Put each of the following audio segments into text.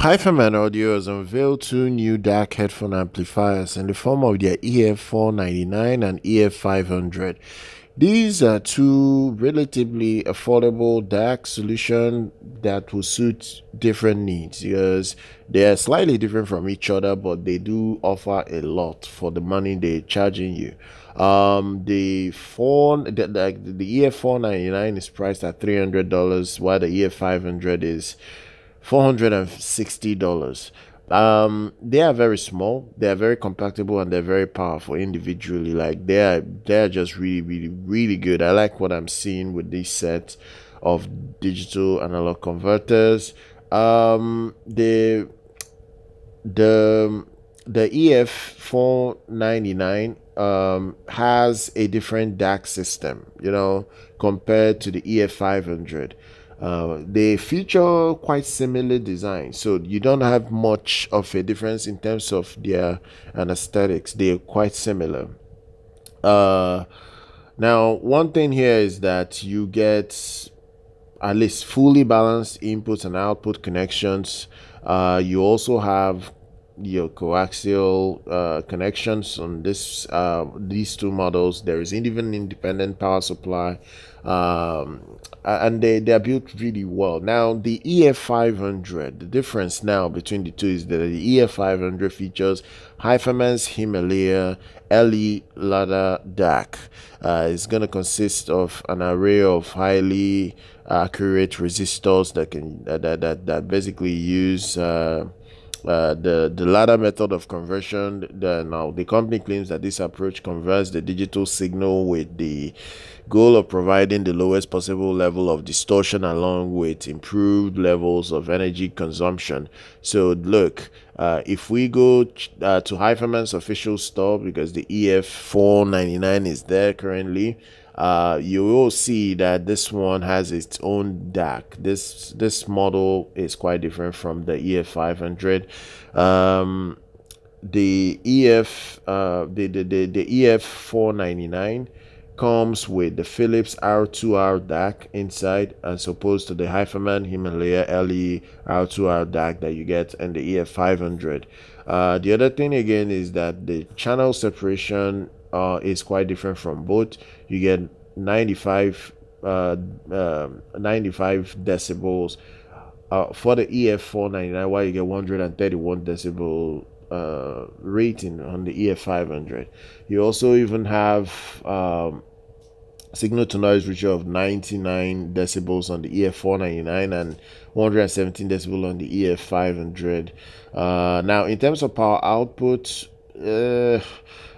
HiFiMan Audio has unveiled two new DAC headphone amplifiers in the form of their EF499 and EF500. These are two relatively affordable DAC solutions that will suit different needs because they are slightly different from each other, but they do offer a lot for the money they're charging you. Um, the phone, the, the, the EF499 is priced at $300, while the EF500 is $460. Um, they are very small, they are very compactable, and they're very powerful individually. Like they are, they are just really, really, really good. I like what I'm seeing with this set of digital analog converters. Um, the the the EF499 um, has a different DAC system, you know, compared to the EF500. Uh, they feature quite similar design, so you don't have much of a difference in terms of their aesthetics. They are quite similar. Uh, now, one thing here is that you get at least fully balanced input and output connections. Uh, you also have your coaxial uh, connections on this uh, these two models. There is even independent power supply, um, and they they are built really well. Now the EF500, the difference now between the two is that the EF500 features HiFiMan's Himalaya LE ladder DAC. Uh, it's going to consist of an array of highly accurate resistors that can that that, that basically use uh, uh, the the ladder method of conversion the, now the company claims that this approach converts the digital signal with the goal of providing the lowest possible level of distortion along with improved levels of energy consumption. So look uh, if we go uh, to HiFiMan's official store because the EF499 is there currently uh, you will see that this one has its own DAC. This this model is quite different from the EF500. Um, the EF uh, the, the, the, the EF499 comes with the Philips R2R DAC inside as opposed to the HiFiMan Himalaya LE R2R DAC that you get in the EF500. Uh, the other thing again is that the channel separation uh, is quite different from both. You get 95, uh, uh, 95 decibels uh, for the EF499, while you get 131 decibel uh, rating on the EF500. You also even have um, signal to noise ratio of 99 decibels on the EF499 and 117 decibel on the EF500. Uh, now, in terms of power output, uh,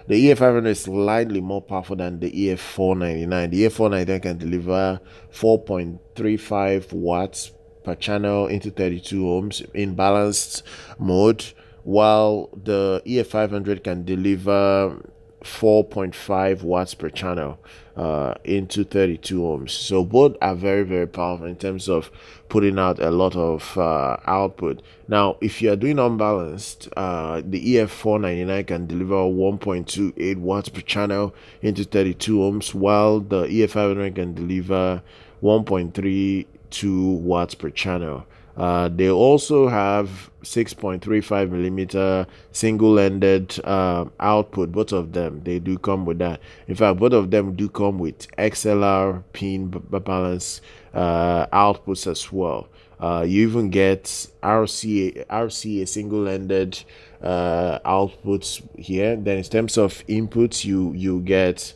the EF500 is slightly more powerful than the EF499. The EF499 can deliver 4.35 watts per channel into 32 ohms in balanced mode, while the EF500 can deliver 4.5 watts per channel uh, into 32 ohms. So both are very, very powerful in terms of putting out a lot of uh, output. Now, if you are doing unbalanced, uh, the EF499 can deliver 1.28 watts per channel into 32 ohms, while the EF500 can deliver 1.32 watts per channel. Uh, they also have 6.35 millimeter single-ended uh, output. Both of them they do come with that. In fact, both of them do come with XLR pin balance uh, outputs as well. Uh, you even get RCA RCA single-ended uh, outputs here. Then in terms of inputs, you you get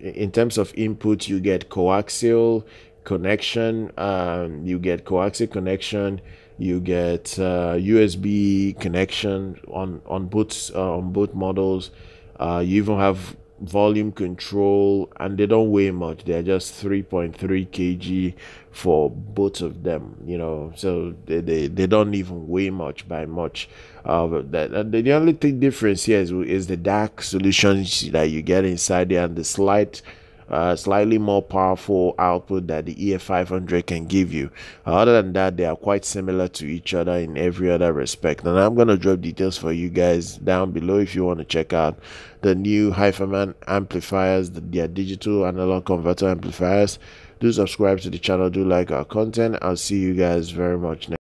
in terms of input you get coaxial connection um, you get coaxial connection you get uh, usb connection on on both uh, on both models. Uh, you even have volume control and they don't weigh much. They're just 3.3 kg for both of them you know? So they, they, they don't even weigh much by much uh, that. The, the only thing difference here is, is the DAC solutions that you get inside there and the slight uh, slightly more powerful output that the EF500 can give you. Uh, other than that, they are quite similar to each other in every other respect. And I'm going to drop details for you guys down below if you want to check out the new HiFiMan amplifiers, the, their digital analog converter amplifiers. Do subscribe to the channel, do like our content. I'll see you guys very much next